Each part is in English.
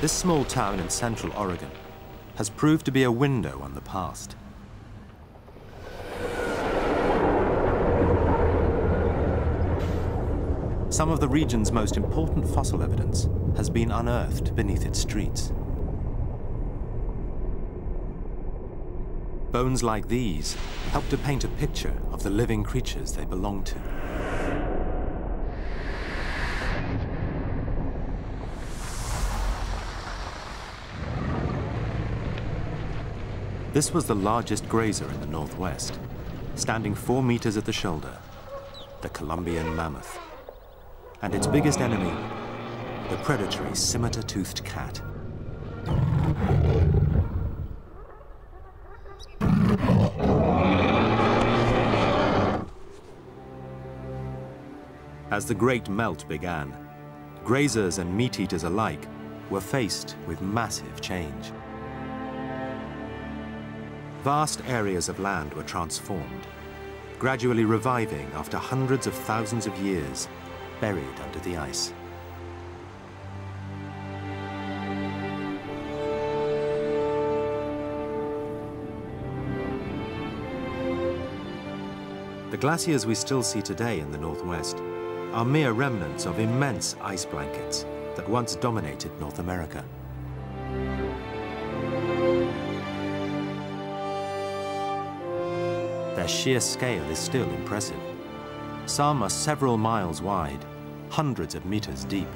This small town in central Oregon has proved to be a window on the past. Some of the region's most important fossil evidence has been unearthed beneath its streets. Bones like these help to paint a picture of the living creatures they belong to. This was the largest grazer in the Northwest, standing four meters at the shoulder, the Columbian mammoth. And its biggest enemy, the predatory scimitar-toothed cat. As the great melt began, grazers and meat eaters alike were faced with massive change. Vast areas of land were transformed, gradually reviving after hundreds of thousands of years buried under the ice. The glaciers we still see today in the Northwest are mere remnants of immense ice blankets that once dominated North America. Their sheer scale is still impressive. Some are several miles wide, hundreds of meters deep.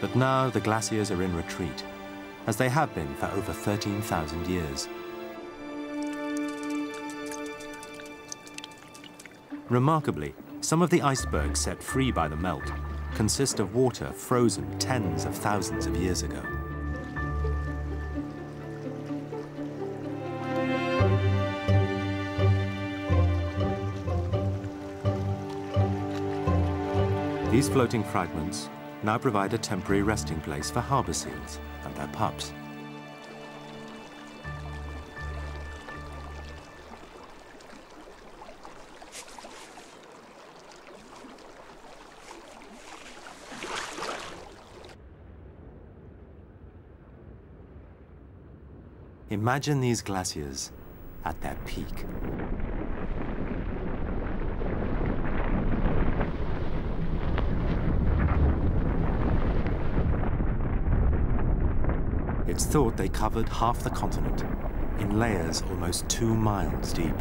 But now the glaciers are in retreat, as they have been for over 13,000 years. Remarkably, some of the icebergs set free by the melt consist of water frozen tens of thousands of years ago. These floating fragments now provide a temporary resting place for harbor seals and their pups. Imagine these glaciers at their peak. It's thought they covered half the continent in layers almost two miles deep.